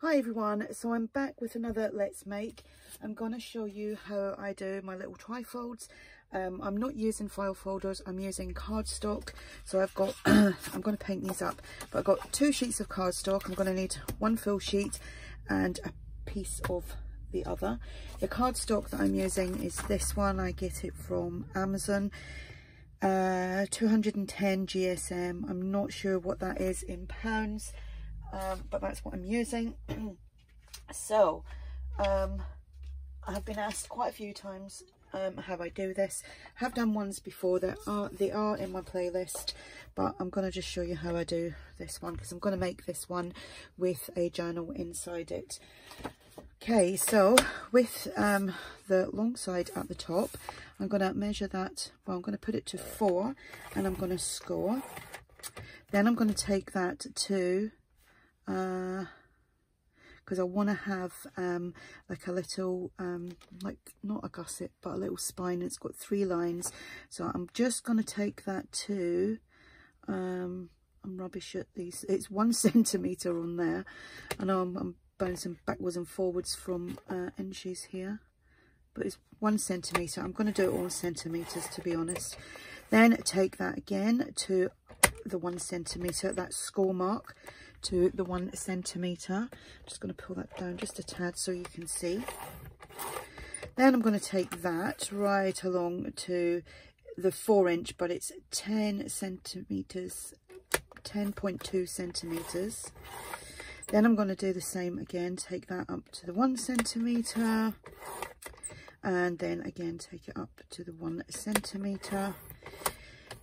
Hi everyone, so I'm back with another Let's Make. I'm going to show you how I do my little trifolds. Um, I'm not using file folders, I'm using cardstock. So I've got, I'm going to paint these up, but I've got two sheets of cardstock. I'm going to need one full sheet and a piece of the other. The cardstock that I'm using is this one. I get it from Amazon. Uh, 210 GSM. I'm not sure what that is in pounds um, but that's what I'm using. so, um, I've been asked quite a few times um, how I do this. I have done ones before that are they are in my playlist, but I'm going to just show you how I do this one because I'm going to make this one with a journal inside it. Okay, so with um, the long side at the top, I'm going to measure that, well, I'm going to put it to four and I'm going to score. Then I'm going to take that to because uh, I want to have um, like a little, um, like not a gusset, but a little spine. It's got three lines. So I'm just going to take that to, um, I'm rubbish at these. It's one centimetre on there. I know I'm, I'm bouncing backwards and forwards from uh, inches here. But it's one centimetre. I'm going to do it all centimetres to be honest. Then take that again to the one centimetre, that score mark to the one centimetre. I'm just going to pull that down just a tad so you can see. Then I'm going to take that right along to the four inch, but it's 10 centimetres, 10.2 centimetres. Then I'm going to do the same again, take that up to the one centimetre, and then again take it up to the one centimetre.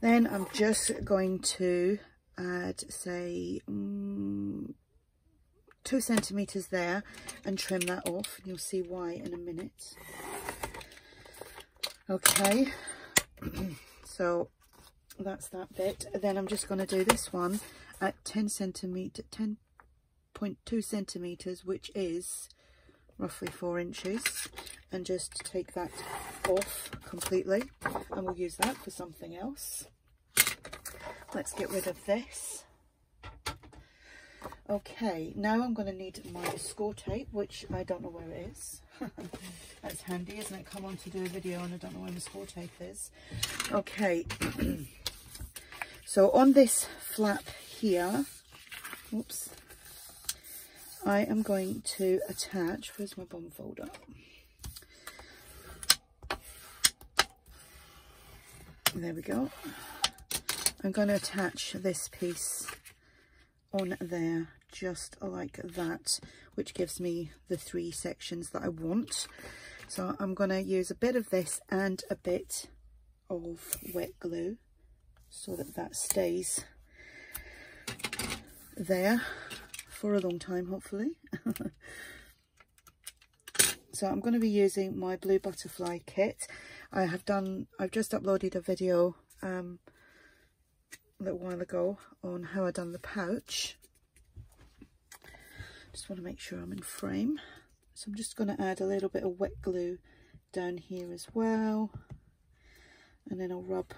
Then I'm just going to add say um, two centimeters there and trim that off. You'll see why in a minute. Okay. So that's that bit. Then i'm just going to do this one at 10 centimeter 10.2 centimeters which is roughly four inches and just take that off completely and we'll use that for something else let's get rid of this. Okay now i'm going to need my score tape which i don't know where it is. That's handy isn't it? Come on to do a video and i don't know where my score tape is. Okay. So on this flap here oops i am going to attach where's my bone folder? There we go I'm going to attach this piece on there just like that, which gives me the three sections that I want. So I'm going to use a bit of this and a bit of wet glue so that that stays there for a long time, hopefully. so I'm going to be using my Blu Butterfly kit. I have done, I've just uploaded a video um, a little while ago on how I done the pouch. Just want to make sure I'm in frame. So I'm just going to add a little bit of wet glue down here as well. And then I'll rub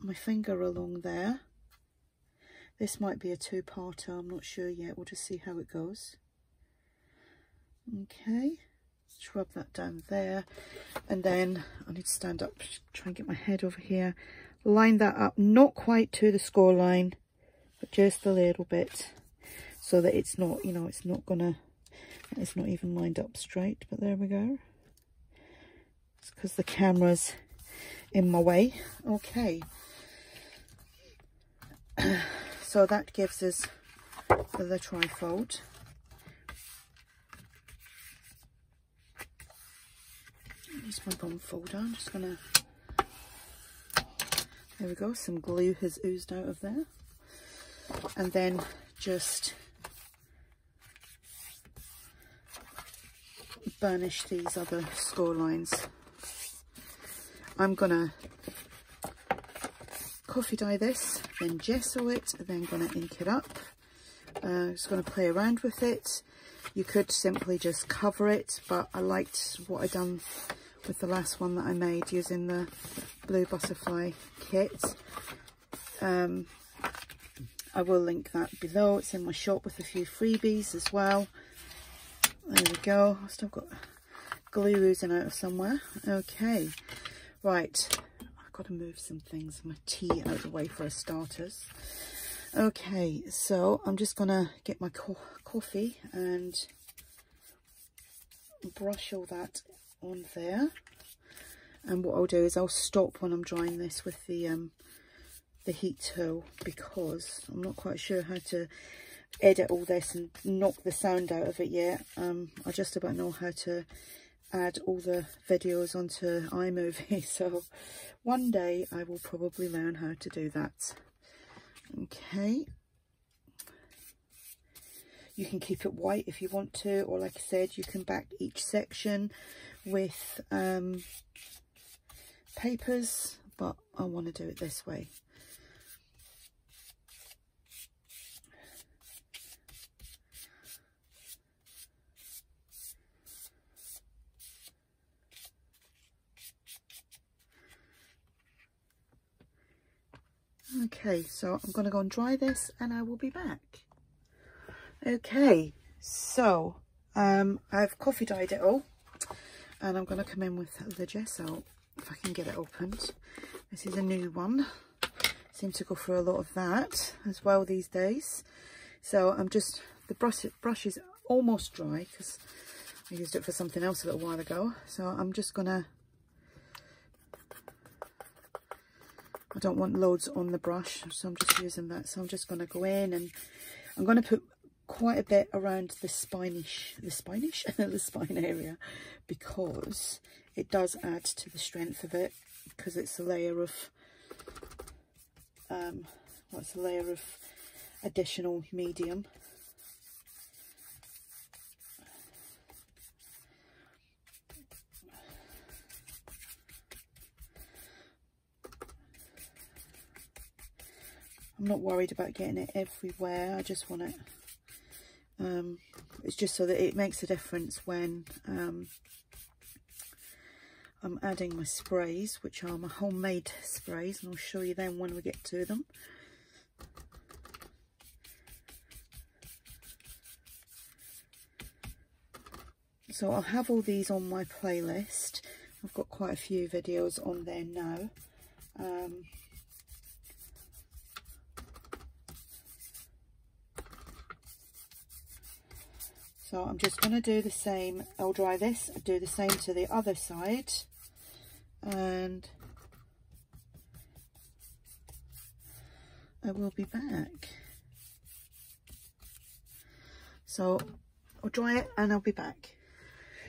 my finger along there. This might be a two-parter, I'm not sure yet. We'll just see how it goes. Okay, just rub that down there. And then I need to stand up, try and get my head over here line that up not quite to the score line but just a little bit so that it's not you know it's not gonna it's not even lined up straight but there we go. It's because the camera's in my way. Okay. So that gives us the trifold. Use my bone folder. I'm just gonna there we go, some glue has oozed out of there. And then just burnish these other score lines. I'm gonna coffee dye this, then gesso it, then gonna ink it up. Uh, just gonna play around with it. You could simply just cover it, but I liked what I done with the last one that I made using the Blu Butterfly kit. Um, I will link that below. It's in my shop with a few freebies as well. There we go. I've still got glue oozing out of somewhere. Okay, right. I've got to move some things, my tea out of the way for a starters. Okay, so I'm just going to get my co coffee and brush all that on there. And what I'll do is I'll stop when I'm drying this with the um, the heat tool because I'm not quite sure how to edit all this and knock the sound out of it yet. Um, I just about know how to add all the videos onto iMovie. So one day I will probably learn how to do that. Okay. You can keep it white if you want to, or like I said, you can back each section with um, papers, but I want to do it this way. Okay, so I'm going to go and dry this and I will be back. Okay, so um, I've coffee dyed it all and I'm going to come in with the gesso if I can get it opened. This is a new one. Seem to go through a lot of that as well these days. So I'm just, the brush, brush is almost dry because I used it for something else a little while ago. So I'm just going to I don't want loads on the brush, so I'm just using that. So I'm just going to go in and I'm going to put quite a bit around the spinish, the spinish, the spine area, because it does add to the strength of it, because it's a layer of, um, what's a layer of additional medium. I'm not worried about getting it everywhere. I just want it, um, it's just so that it makes a difference when um, I'm adding my sprays, which are my homemade sprays, and I'll show you them when we get to them. So I'll have all these on my playlist. I've got quite a few videos on there now. Um, So I'm just going to do the same. I'll dry this, do the same to the other side. And I will be back. So I'll dry it and I'll be back.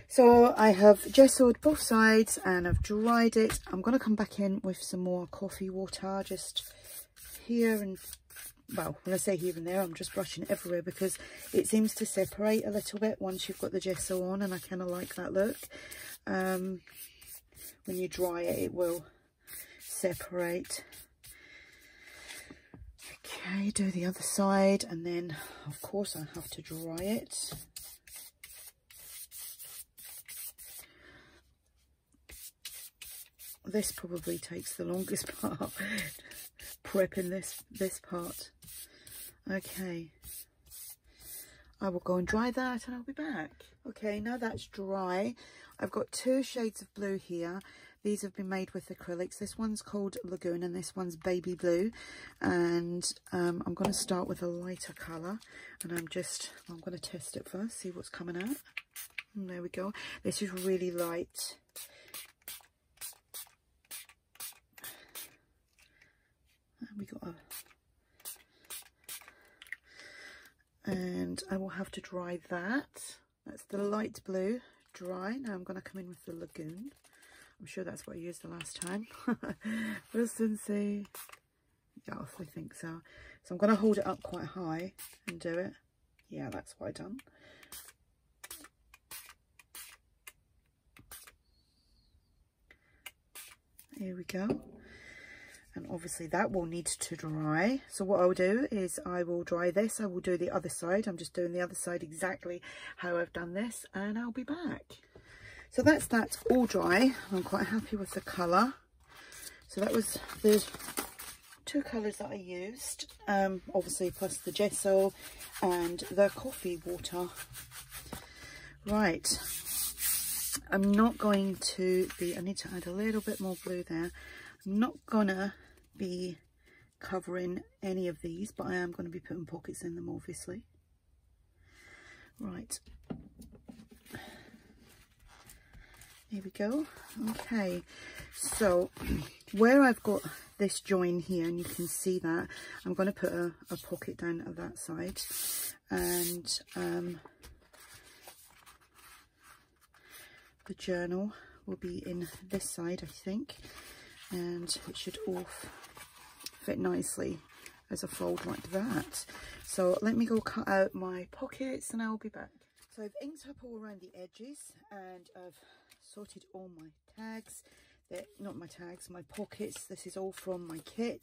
So I have gessoed both sides and I've dried it. I'm going to come back in with some more coffee water just here and well, when I say here and there, I'm just brushing everywhere because it seems to separate a little bit once you've got the gesso on and I kind of like that look. Um, when you dry it, it will separate. Okay, do the other side and then, of course, I have to dry it. This probably takes the longest part, prepping this, this part. Okay. I will go and dry that and I'll be back. Okay, now that's dry. I've got two shades of blue here. These have been made with acrylics. This one's called Lagoon and this one's Baby Blue. And um, I'm going to start with a lighter colour. And I'm just, I'm going to test it first, see what's coming out. And there we go. This is really light. We got a and I will have to dry that. That's the light blue dry. Now I'm going to come in with the Lagoon. I'm sure that's what I used the last time. Wilson see. Yeah, I think so. So I'm going to hold it up quite high and do it. Yeah, that's what I done. Here we go and obviously that will need to dry. So what I'll do is I will dry this I will do the other side. I'm just doing the other side exactly how I've done this and I'll be back. So that's that all dry. I'm quite happy with the colour. So that was the two colours that I used, um, obviously plus the gesso and the coffee water. Right, I'm not going to be, I need to add a little bit more blue there. I'm not gonna be covering any of these, but I am going to be putting pockets in them, obviously. Right. Here we go. Okay, so where I've got this join here, and you can see that, I'm going to put a, a pocket down at that side. And um, the journal will be in this side, I think. And it should all fit nicely as a fold like that. So let me go cut out my pockets and I'll be back. So I've inked up all around the edges and I've sorted all my tags. They're not my tags, my pockets. This is all from my kit.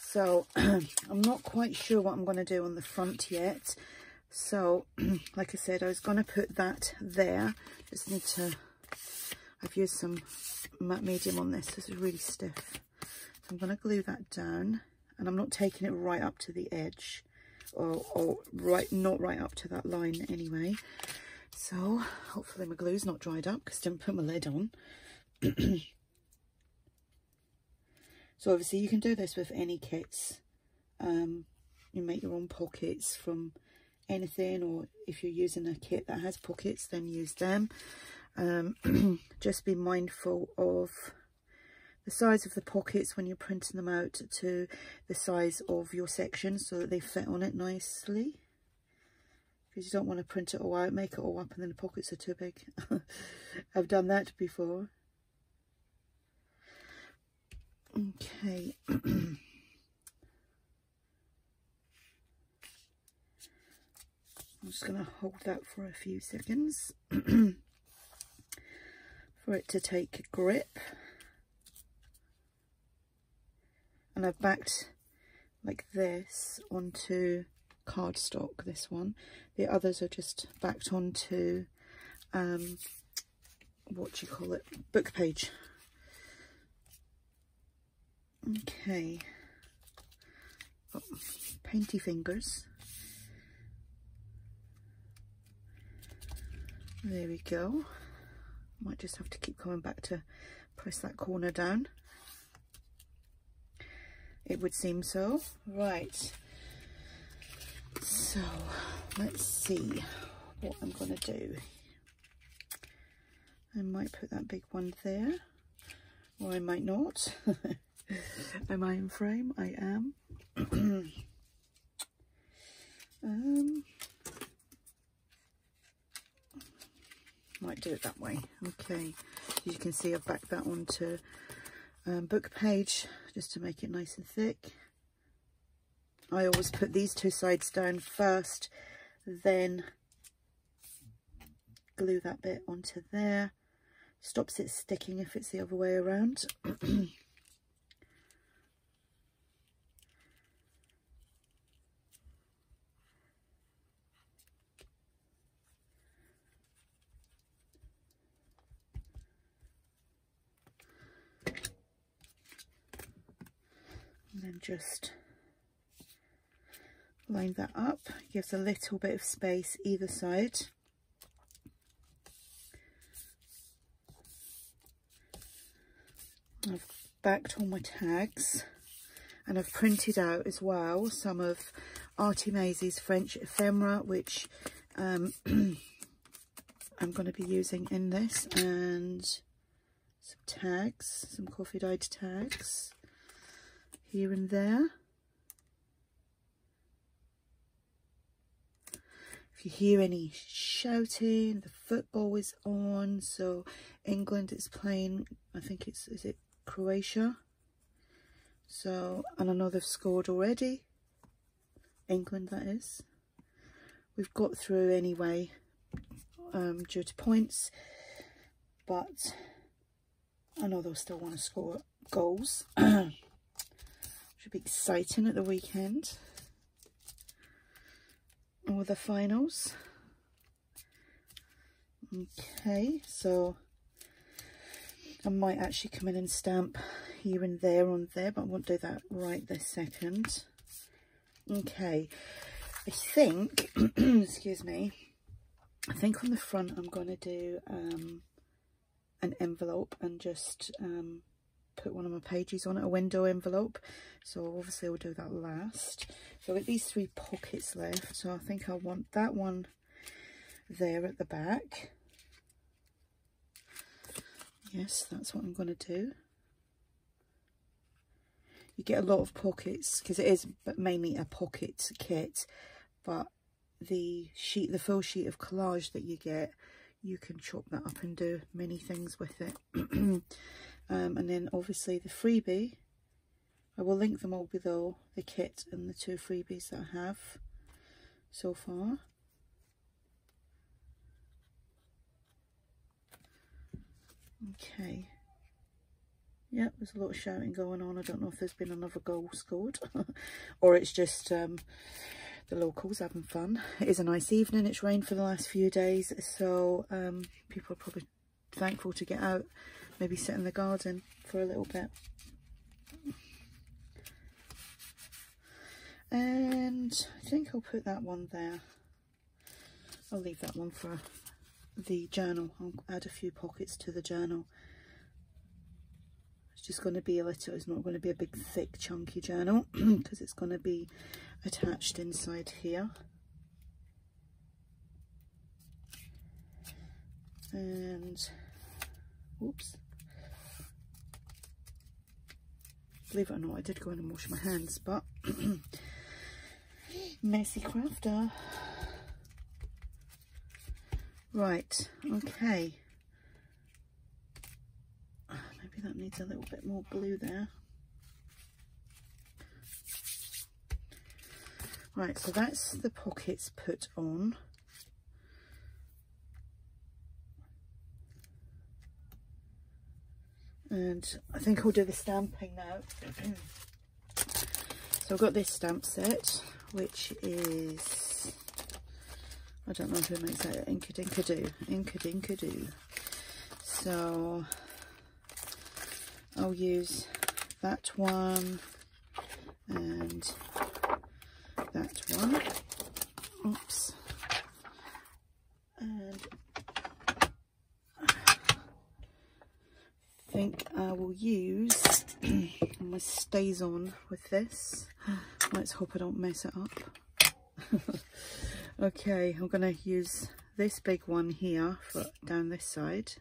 So I'm not quite sure what I'm going to do on the front yet. So like I said, I was going to put that there. Just need to, I've used some matte medium on this. This is really stiff. I'm going to glue that down and I'm not taking it right up to the edge or, or right not right up to that line anyway. So hopefully my glue's not dried up because I didn't put my lid on. So obviously you can do this with any kits. Um, you make your own pockets from anything or if you're using a kit that has pockets then use them. Um, just be mindful of the size of the pockets when you're printing them out to the size of your section so that they fit on it nicely. Because you don't want to print it all out make it all up and then the pockets are too big. I've done that before. Okay. I'm just going to hold that for a few seconds for it to take grip and I've backed like this onto cardstock this one. The others are just backed onto um what do you call it? Book page. Okay. Oh, painty fingers. There we go. Might just have to keep coming back to press that corner down it would seem so. Right. So, let's see what I'm going to do. I might put that big one there, or I might not. am I in frame? I am. um, might do it that way. Okay, As you can see I've backed that onto um, book page just to make it nice and thick. I always put these two sides down first, then glue that bit onto there. Stops it sticking if it's the other way around. just line that up. Gives a little bit of space either side. I've backed all my tags and I've printed out as well some of ARTYmaze's French ephemera which um, I'm going to be using in this and some tags, some coffee dyed tags here and there. If you hear any shouting, the football is on. So England is playing, I think it's, is it Croatia? So, and I know they've scored already. England, that is. We've got through anyway um, due to points. But I know they'll still want to score goals. Should be exciting at the weekend. Or the finals. Okay, so I might actually come in and stamp here and there on there, but I won't do that right this second. Okay, I think, excuse me, I think on the front I'm going to do um, an envelope and just um, put one of my pages on it, a window envelope. So obviously I'll do that last. So I've got these three pockets left. So I think I want that one there at the back. Yes, that's what I'm going to do. You get a lot of pockets because it is mainly a pocket kit, but the sheet, the full sheet of collage that you get, you can chop that up and do many things with it. um, and then obviously the freebie, I will link them all below, the kit and the two freebies that I have so far. Okay. Yep, there's a lot of shouting going on. I don't know if there's been another goal scored or it's just um, the locals having fun. It is a nice evening. It's rained for the last few days, so um, people are probably thankful to get out, maybe sit in the garden for a little bit. And I think I'll put that one there. I'll leave that one for the journal. I'll add a few pockets to the journal. It's just going to be a little, it's not going to be a big thick chunky journal because it's going to be attached inside here. And, whoops. Believe it or not, I did go in and wash my hands, but messy crafter. Right, okay. Ah, maybe that needs a little bit more blue there. Right, so that's the pockets put on. And I think I'll do the stamping now. so I've got this stamp set, which is I don't know who makes that. Inkadinkado. Inkadinkado. So I'll use that one and that one. Oops. And I think I will use my StazOn with this. Let's hope I don't mess it up. Okay, I'm going to use this big one here for down this side.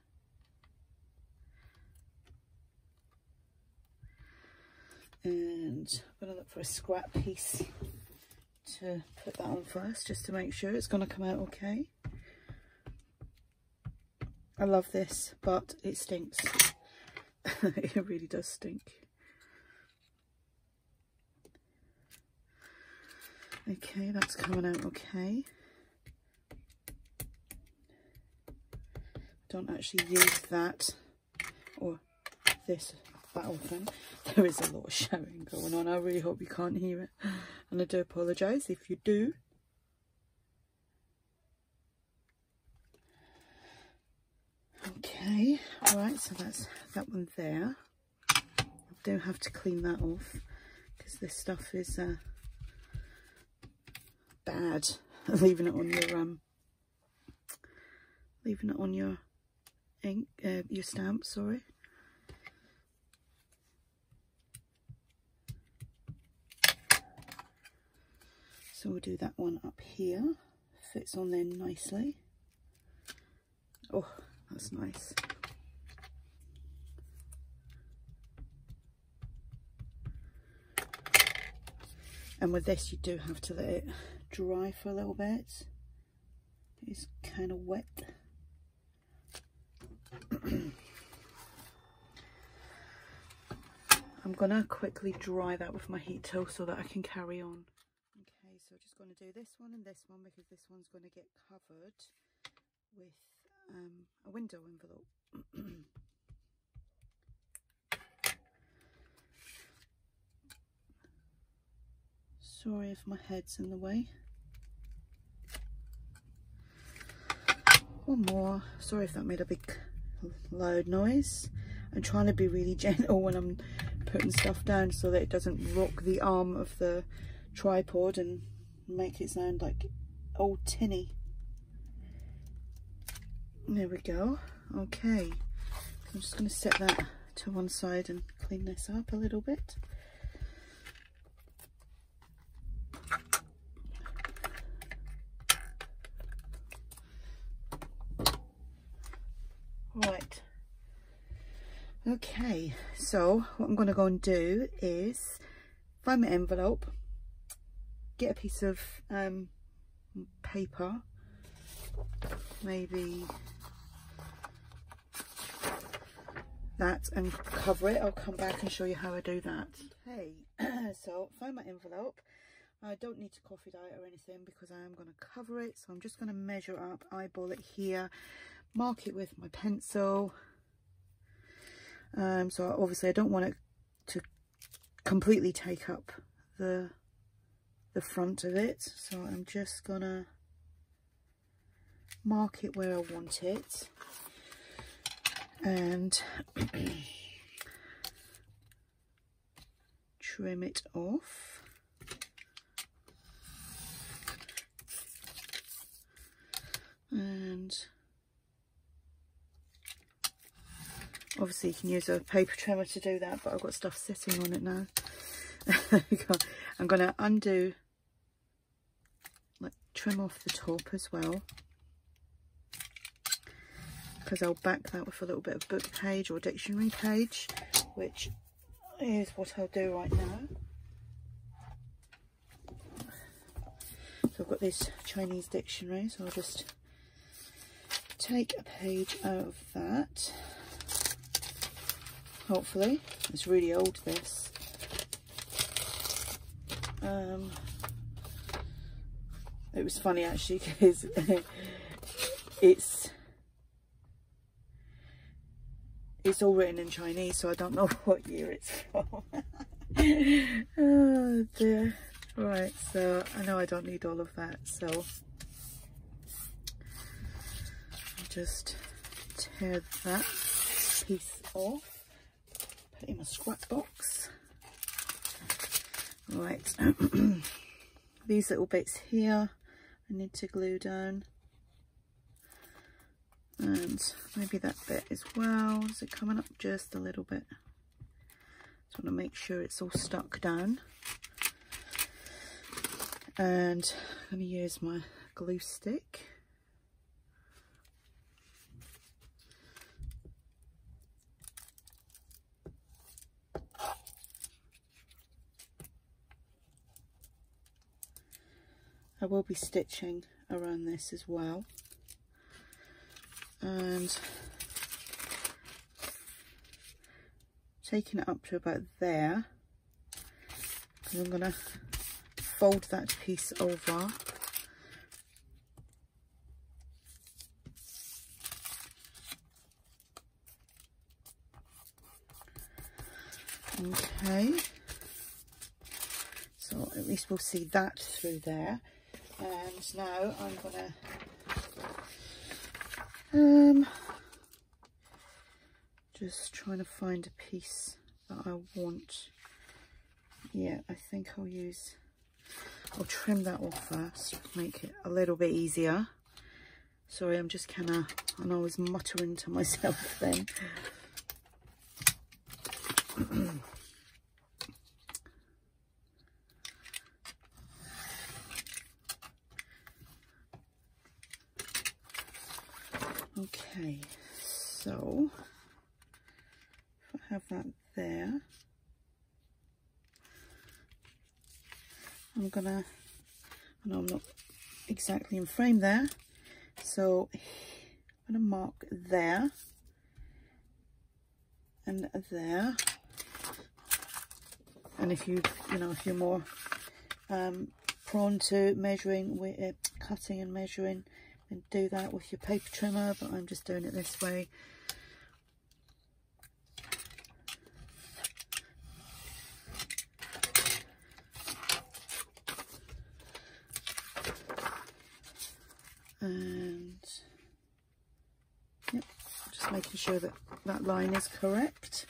And I'm going to look for a scrap piece to put that on first, just to make sure it's going to come out okay. I love this, but it stinks. it really does stink. Okay, that's coming out okay. Don't actually use that or this that often. There is a lot of shouting going on. I really hope you can't hear it. And I do apologise if you do. Okay, alright, so that's that one there. I do have to clean that off because this stuff is uh, bad. Leaving it on your um leaving it on your ink uh, your stamp sorry. So we'll do that one up here. Fits on there nicely. Oh that's nice and with this you do have to let it dry for a little bit. It's kind of wet. I'm to quickly dry that with my heat tool so that I can carry on. Okay, so I'm just going to do this one and this one because this one's going to get covered with um, a window envelope. Sorry if my head's in the way. One more. Sorry if that made a big loud noise. I'm trying to be really gentle when I'm putting stuff down so that it doesn't rock the arm of the tripod and make it sound like old tinny. There we go. Okay. I'm just going to set that to one side and clean this up a little bit. Right. Okay, so what I'm going to go and do is find my envelope, get a piece of um, paper, maybe that and cover it. I'll come back and show you how I do that. Okay, so find my envelope. I don't need to coffee dye it or anything because I am going to cover it. So I'm just going to measure up, eyeball it here, mark it with my pencil. Um, so obviously I don't want it to completely take up the the front of it. So I'm just to mark it where I want it and trim it off. And obviously you can use a paper trimmer to do that, but I've got stuff sitting on it now. I'm going to undo, like trim off the top as well because I'll back that with a little bit of book page or dictionary page, which is what I'll do right now. So I've got this Chinese dictionary, so I'll just take a page out of that. Hopefully, it's really old this. Um, it was funny actually because it's it's all written in Chinese, so I don't know what year it's from. oh dear. Right, so I know I don't need all of that, so I'll just tear that piece off, put in my scrap box. Right, these little bits here I need to glue down. And maybe that bit as well. Is it coming up just a little bit? Just want to make sure it's all stuck down. And I'm going to use my glue stick I will be stitching around this as well. And taking it up to about there and I'm going to fold that piece over. Okay. So at least we'll see that through there and now I'm to um, just trying to find a piece that I want. Yeah, I think I'll use, I'll trim that off first, make it a little bit easier. Sorry, I'm just kind of, and I was muttering to myself then. Okay, so if I have that there, I'm gonna, I know I'm not exactly in frame there, so I'm gonna mark there and there. And if you, you know, if you're more um, prone to measuring, with uh, cutting and measuring, and do that with your paper trimmer but I'm just doing it this way and yep just making sure that that line is correct.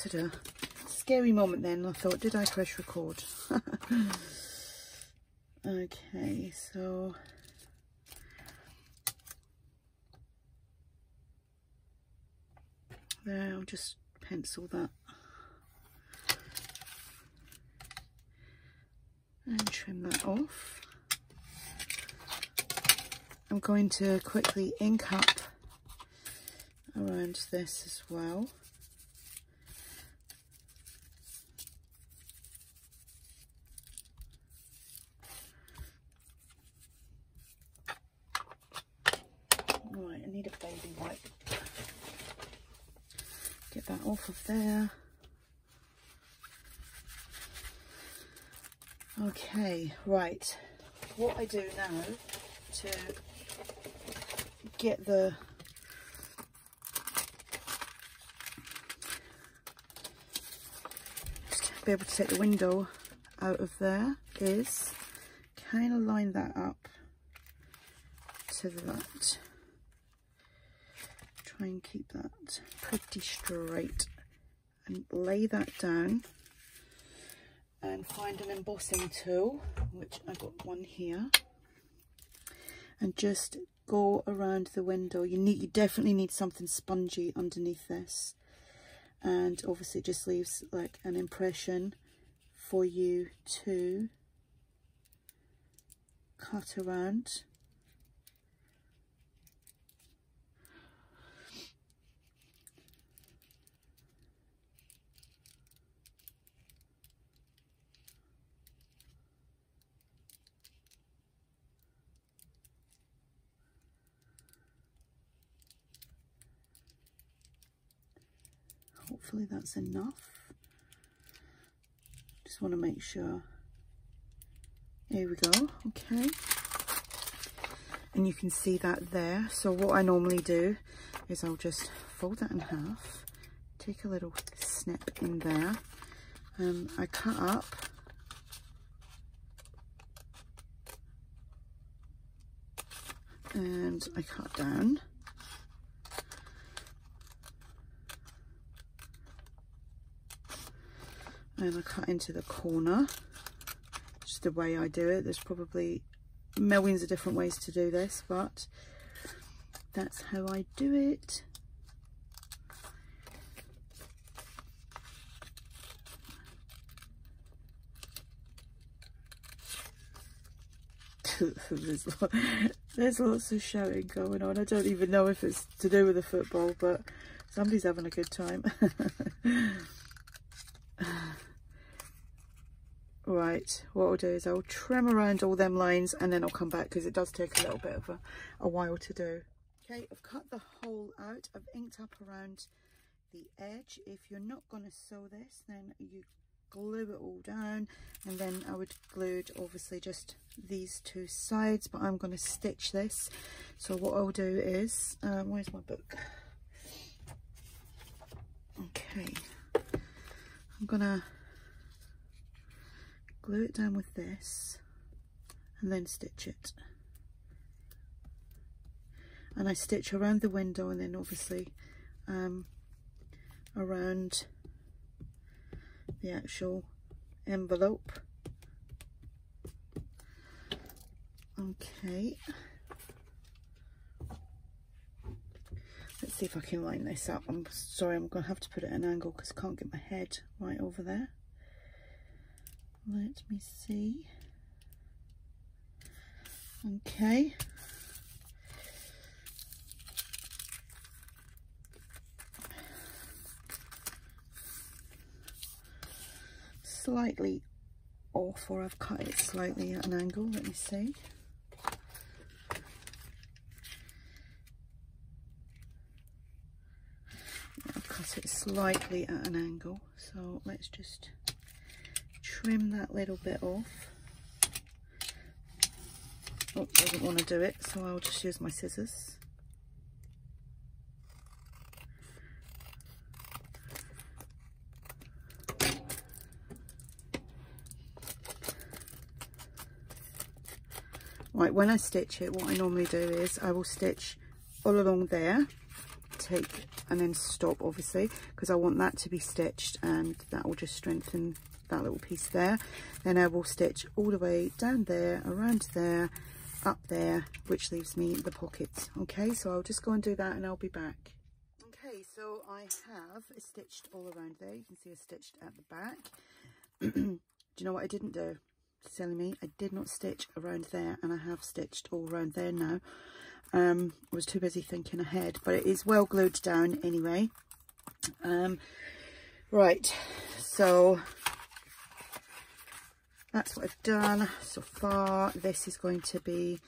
Just had a scary moment then. I thought, did I press record? okay, so there, I'll just pencil that and trim that off. I'm going to quickly ink up around this as well. Right, I need a baby wipe. Get that off of there. Okay, right. What I do now to get the be able to take the window out of there is kind of line that up to that try and keep that pretty straight and lay that down and find an embossing tool which I got one here. And just go around the window. You need you definitely need something spongy underneath this. And obviously it just leaves like an impression for you to cut around hopefully that's enough. Just want to make sure. Here we go okay. And you can see that there. So what I normally do is I'll just fold that in half take a little snip in there. Um, I cut up and I cut down and I cut into the corner. Just the way I do it. There's probably millions of different ways to do this but that's how I do it. There's, there's lots of shouting going on. I don't even know if it's to do with the football but somebody's having a good time Right, what I'll do is I'll trim around all them lines and then I'll come back because it does take a little bit of a, a while to do. Okay, I've cut the hole out. I've inked up around the edge. If you're not going to sew this, then you glue it all down and then I would glue it obviously just these two sides but I'm going to stitch this so what I'll do is um, where's my book okay I'm gonna glue it down with this and then stitch it. And I stitch around the window and then obviously um, around the actual envelope. Okay. Let's see if I can line this up. I'm sorry I'm gonna have to put it at an angle because I can't get my head right over there let me see. Okay. Slightly off or I've cut it slightly at an angle. Let me see. I've cut it slightly at an angle. So let's just trim that little bit off. Oh, doesn't want to do it, so I'll just use my scissors. Right, when I stitch it, what I normally do is I will stitch all along there, take and then stop obviously, because I want that to be stitched and that will just strengthen that little piece there. Then I will stitch all the way down there, around there, up there, which leaves me the pockets. Okay, so I'll just go and do that and I'll be back. Okay, so I have stitched all around there. You can see I stitched at the back. do you know what I didn't do? Silly me, I did not stitch around there and I have stitched all around there now. Um, I was too busy thinking ahead, but it is well glued down anyway. Um, right, so that's what I've done so far. This is going to be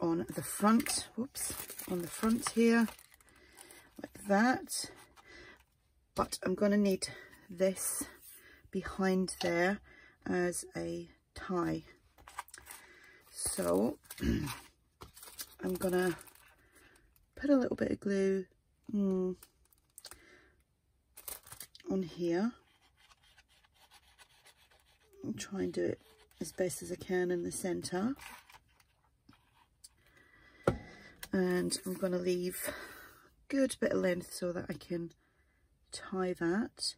on the front, whoops, on the front here, like that. But I'm going to need this behind there as a tie. So I'm gonna put a little bit of glue mm, on here. Try and do it as best as I can in the centre. And I'm going to leave a good bit of length so that I can tie that.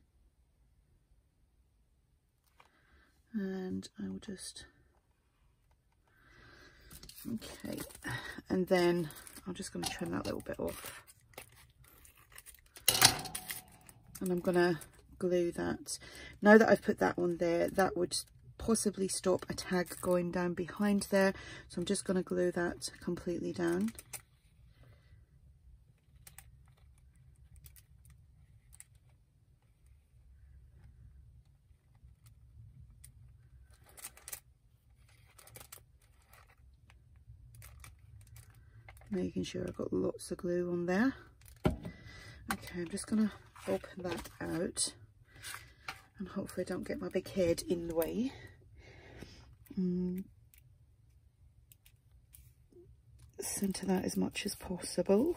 And I will just okay and then I'm just going to trim that little bit off and I'm going to glue that. Now that I've put that on there that would possibly stop a tag going down behind there. So I'm just going to glue that completely down. Making sure I've got lots of glue on there. Okay, I'm just going to open that out and hopefully don't get my big head in the way. Mm. Centre that as much as possible.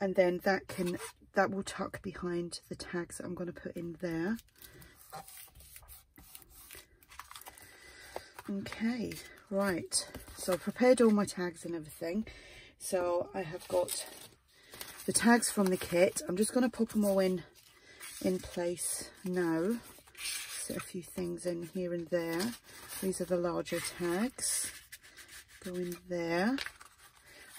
and then that can that will tuck behind the tags that I'm going to put in there. Okay, right. So I've prepared all my tags and everything. So I have got the tags from the kit. I'm just going to pop them all in in place now. Set a few things in here and there. These are the larger tags. Go in there.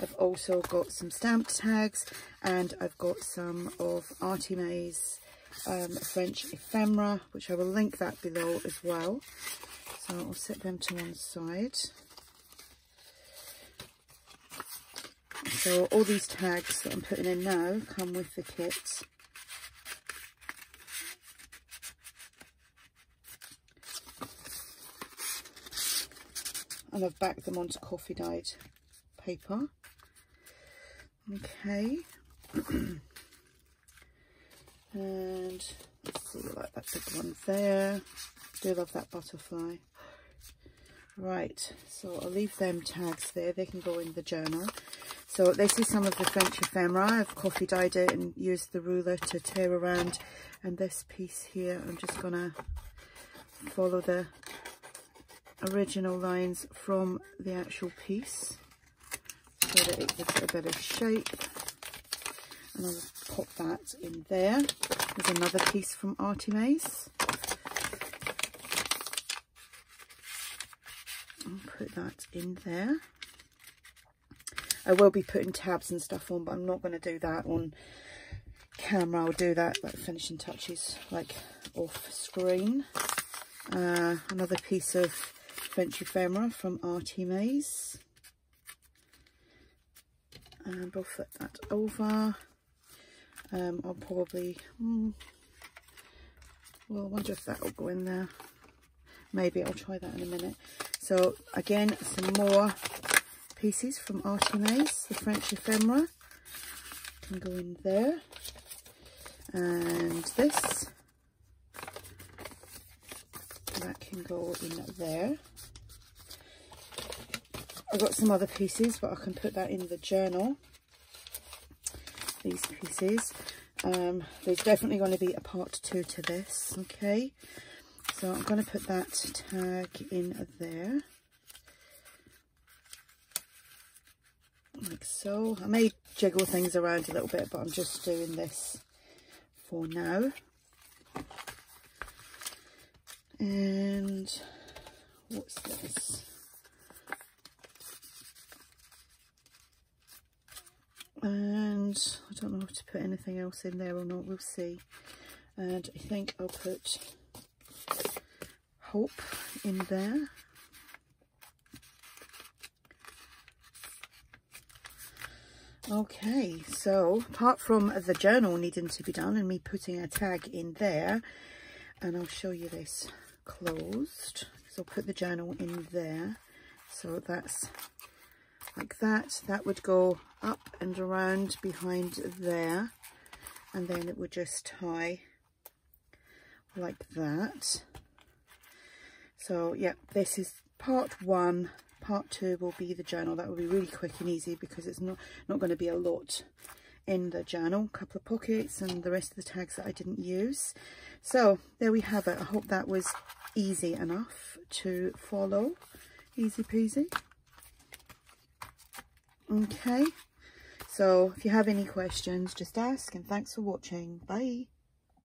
I've also got some stamped tags and I've got some of ARTYmaze's um, French ephemera, which I will link that below as well. I'll set them to one side. So all these tags that I'm putting in now come with the kit. And I've backed them onto coffee dyed paper. Okay. and like that big one there. Do love that butterfly. Right, so I'll leave them tags there. They can go in the journal. So this is some of the French ephemera. I've coffee dyed it and used the ruler to tear around. And this piece here, I'm just going to follow the original lines from the actual piece so that it gives it a better shape. And I'll pop that in there. There's another piece from Artie. I'll put that in there. I will be putting tabs and stuff on, but I'm not going to do that on camera. I'll do that, like finishing touches, like off screen. Uh, another piece of French ephemera from ARTYmaze and we'll flip that over. Um, I'll probably, hmm, well, I wonder if that will go in there. Maybe I'll try that in a minute. So again, some more pieces from ARTYmaze, the French ephemera can go in there. And this, that can go in there. I've got some other pieces, but I can put that in the journal. These pieces. um, there's definitely going to be a part two to this, okay? So I'm going to put that tag in there. Like so. I may jiggle things around a little bit, but I'm just doing this for now. And what's this? and I don't know if to put anything else in there or not, we'll see. And I think I'll put Hope in there. Okay, so apart from the journal needing to be done and me putting a tag in there, and I'll show you this closed, so I'll put the journal in there. So that's like that. That would go up and around behind there and then it would just tie like that. So yeah, this is part one. Part two will be the journal. That will be really quick and easy because it's not, not going to be a lot in the journal. A couple of pockets and the rest of the tags that I didn't use. So there we have it. I hope that was easy enough to follow. Easy peasy. Okay, so if you have any questions, just ask and thanks for watching. Bye.